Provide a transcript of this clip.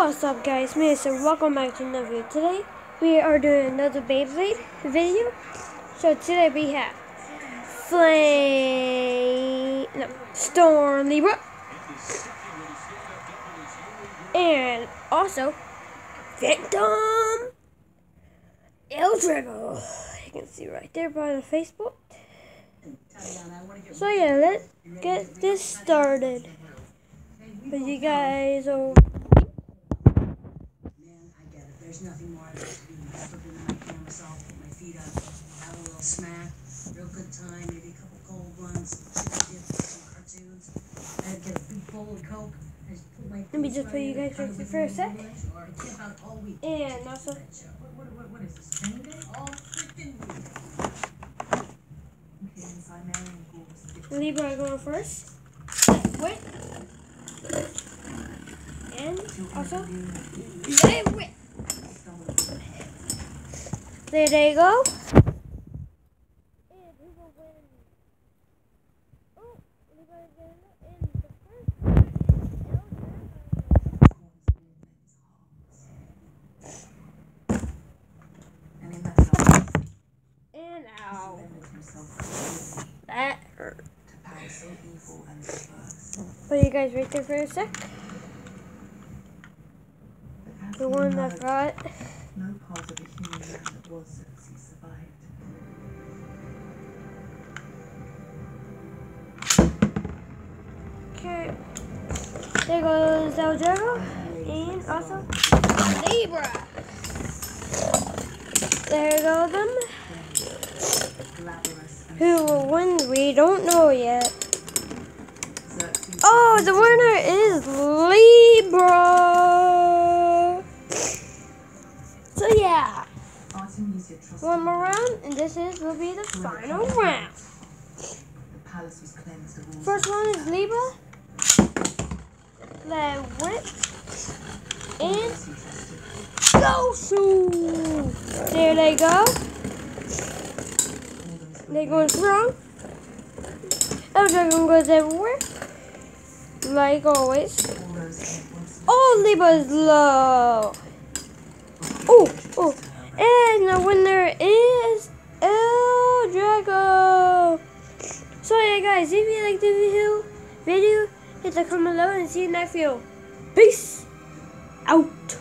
What's up guys, me so welcome back to another video. Today we are doing another Beyblade video. So today we have Flame, no, Storm Libra, and also Phantom L-Drago. You can see right there by the Facebook. So yeah, let's get this started. But you guys will There's nothing more I'd like to do into my put my feet up, have a little smack, real good time, maybe a couple cold ones, dip, some cartoons. I'd get a big bowl of Coke. I just put my Let me just put you guys right for a sec. English, Or I camp out all week. And also- What, what, what, what is this, training day? All freaking week. Okay, inside Marion Gould. Libra going first. Wait. And also, let it whip. There they go. That hurt. Put you guys right there for a sec. The one that brought. No part of a human man that was Xerxes survived. Okay. There goes L-Drago. And also Libra. There go them. Who will win? We don't know yet. Oh, the winner is Libra. One more round, and this is will be the final round. The palace was cleansed of all First one is Libra. Let whip and Xerxes trusted. go. There they go. They going strong. El Dragon goes everywhere, like always. all those who once Oh, Libra's low. Oh, oh. And the winner is L-Drago. So yeah guys, if you like the video, video hit the comment below and see you next video. Peace out.